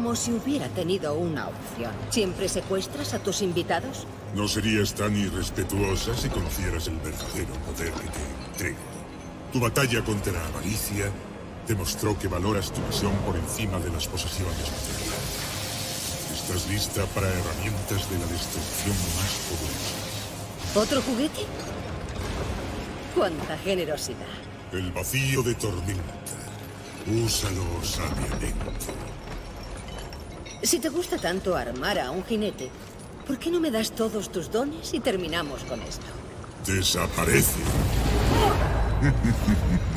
Como si hubiera tenido una opción. ¿Siempre secuestras a tus invitados? No serías tan irrespetuosa si conocieras el verdadero poder que te entrego. Tu batalla contra la avaricia demostró que valoras tu misión por encima de las posesiones materiales. Estás lista para herramientas de la destrucción más poderosa. ¿Otro juguete? ¡Cuánta generosidad! El vacío de tormenta. Úsalo sabiamente. Si te gusta tanto armar a un jinete, ¿por qué no me das todos tus dones y terminamos con esto? Desaparece.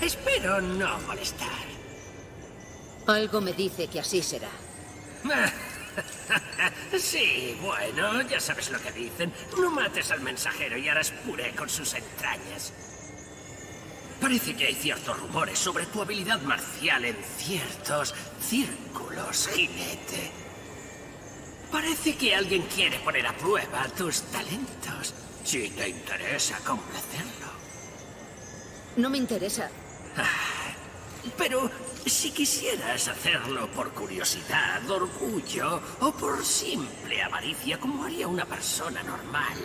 espero no molestar. Algo me dice que así será. Sí, bueno, ya sabes lo que dicen. No mates al mensajero y harás puré con sus entrañas. Parece que hay ciertos rumores sobre tu habilidad marcial en ciertos círculos, jinete. Parece que alguien quiere poner a prueba tus talentos. Si te interesa complacerlo. No me interesa. Pero si quisieras hacerlo por curiosidad, orgullo o por simple avaricia, como haría una persona normal,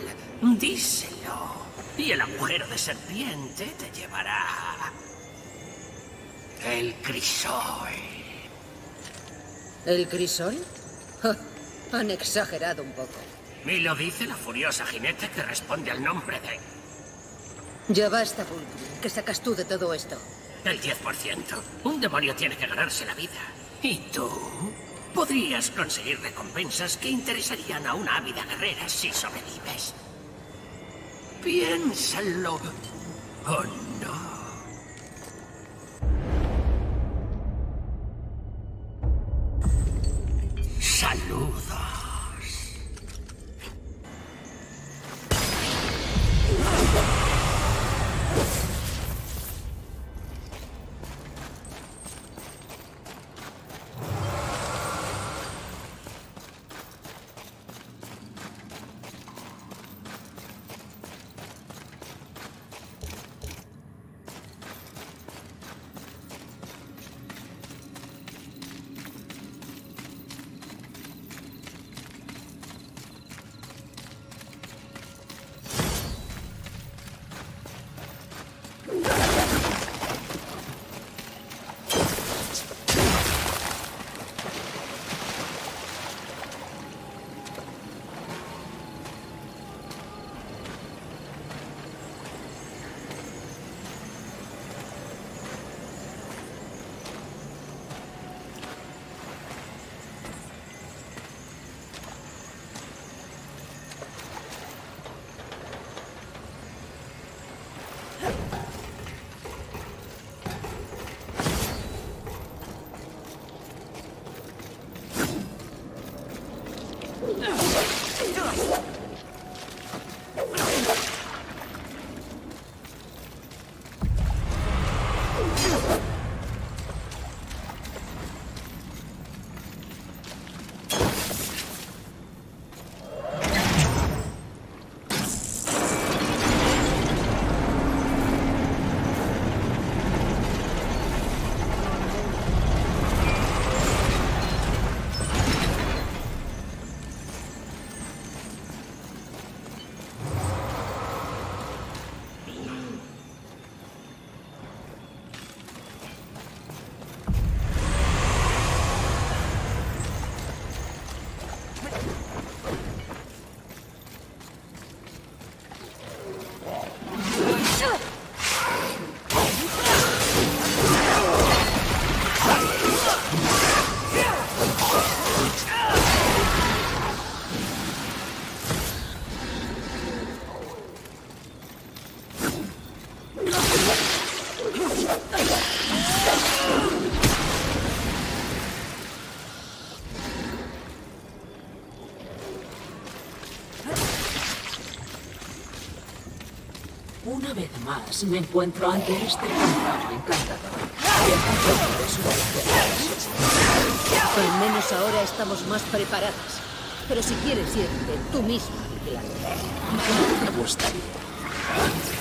díselo. Y el agujero de serpiente te llevará... El crisol. ¿El crisol? Ja, Han exagerado un poco. Y lo dice la furiosa jinete que responde al nombre de... Ya basta, Bulgrim. ¿Qué sacas tú de todo esto? El 10%. Un demonio tiene que ganarse la vida. ¿Y tú? Podrías conseguir recompensas que interesarían a una ávida guerrera si sobrevives. Piénsalo. ¿O no? Más, me encuentro ante este fantasma encantador. Al menos ahora estamos más preparadas. Pero si quieres irte, tú misma vigilando. Me gustaría.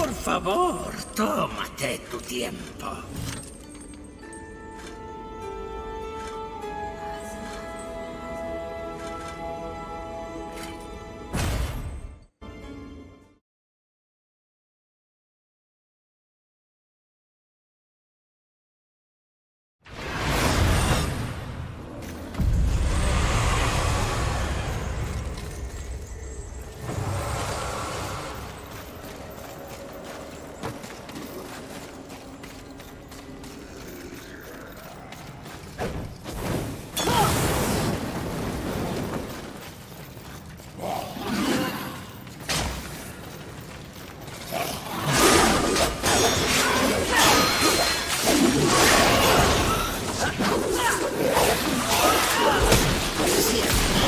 Por favor, tómate tu tiempo. ¿En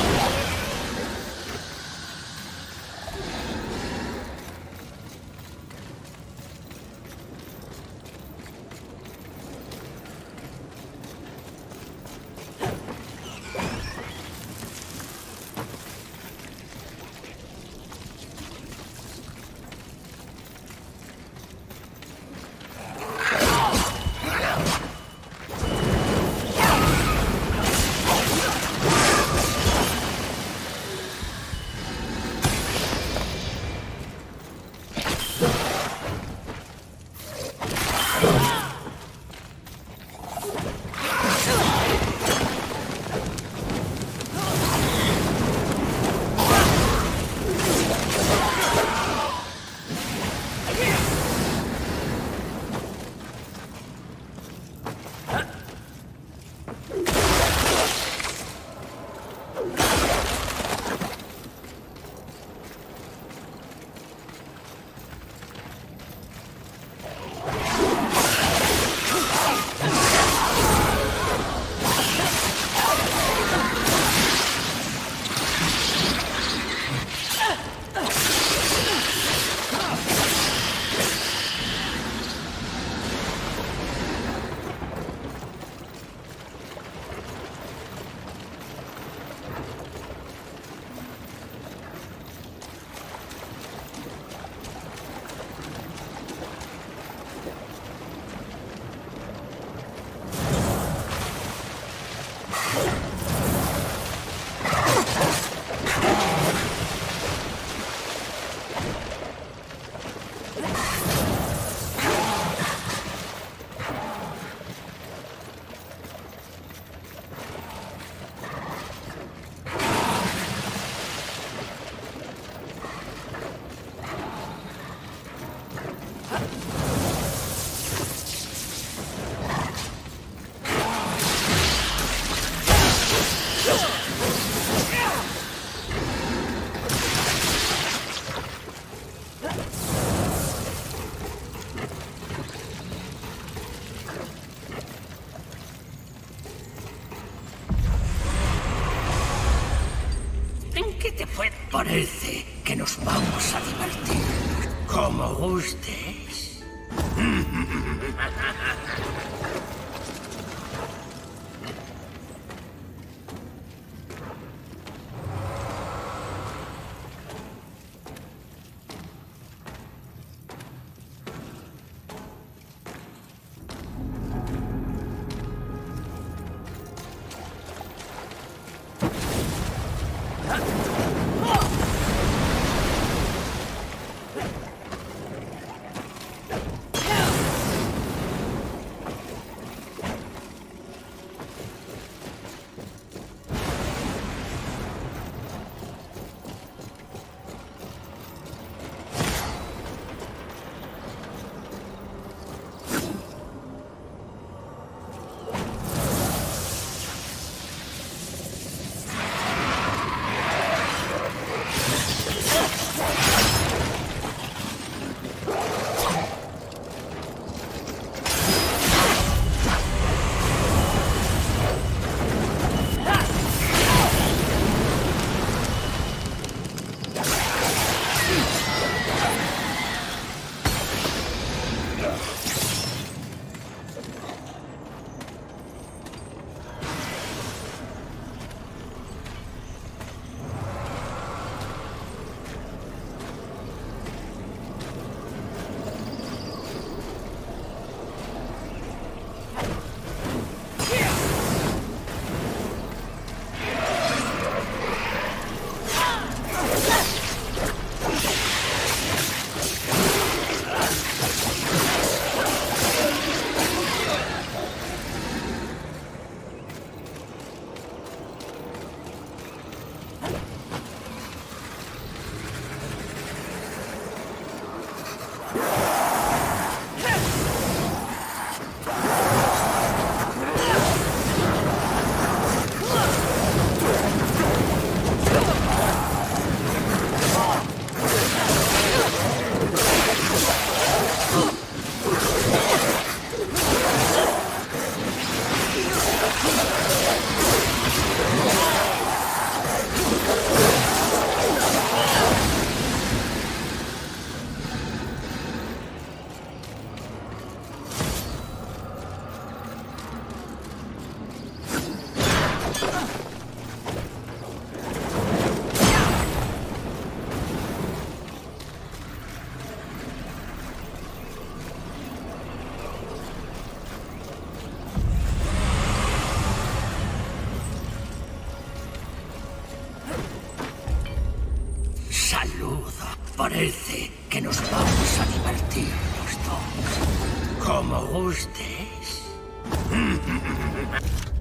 Whoa! Parece que nos vamos a divertir los dos. Como gustes.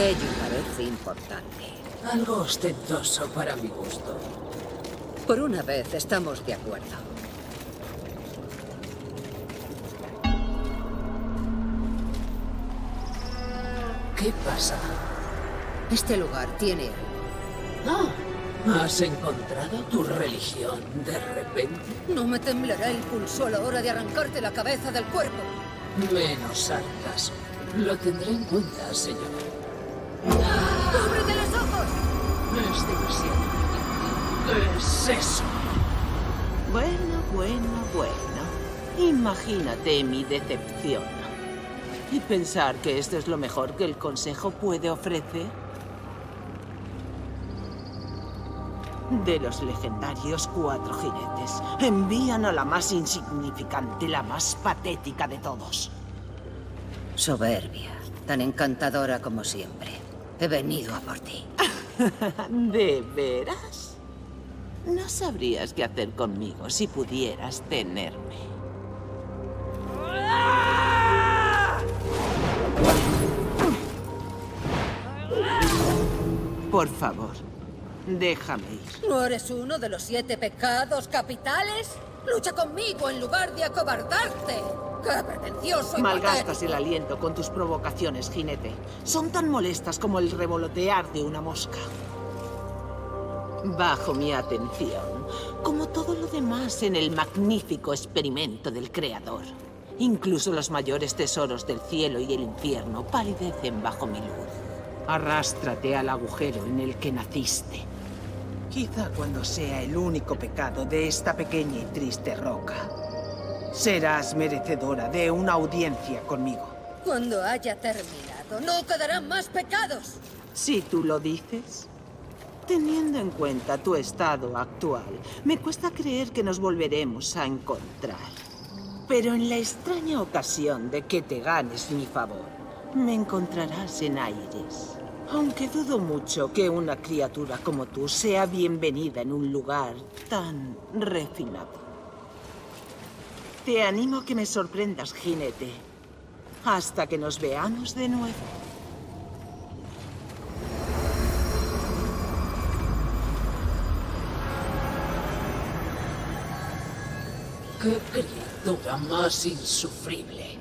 Aquello parece importante. Algo ostentoso para mi gusto. Por una vez estamos de acuerdo. ¿Qué pasa? Este lugar tiene... Ah, ¿has encontrado tu religión de repente? No me temblará el pulso a la hora de arrancarte la cabeza del cuerpo. Menos sarcasmo. Lo tendré en cuenta, señor. ¡Ábrete los ojos! Es demasiado. ¿Qué es eso? Bueno, bueno, bueno. Imagínate mi decepción. ¿Y pensar que esto es lo mejor que el Consejo puede ofrecer? De los legendarios cuatro jinetes, envían a la más insignificante, la más patética de todos. Soberbia, tan encantadora como siempre. He venido a por ti. ¿De veras? No sabrías qué hacer conmigo si pudieras tenerme. Por favor, déjame ir. ¿No eres uno de los siete pecados capitales? Lucha conmigo en lugar de acobardarte. ¡Qué pretencioso y Malgastas el aliento con tus provocaciones, jinete. Son tan molestas como el revolotear de una mosca. Bajo mi atención, como todo lo demás en el magnífico experimento del Creador. Incluso los mayores tesoros del cielo y el infierno palidecen bajo mi luz. Arrástrate al agujero en el que naciste. Quizá cuando sea el único pecado de esta pequeña y triste roca, serás merecedora de una audiencia conmigo. Cuando haya terminado, no quedarán más pecados. Si tú lo dices. Teniendo en cuenta tu estado actual, me cuesta creer que nos volveremos a encontrar. Pero en la extraña ocasión de que te ganes mi favor, me encontrarás en aires. Aunque dudo mucho que una criatura como tú sea bienvenida en un lugar tan refinado. Te animo a que me sorprendas, jinete. Hasta que nos veamos de nuevo. ¡Qué criatura más insufrible!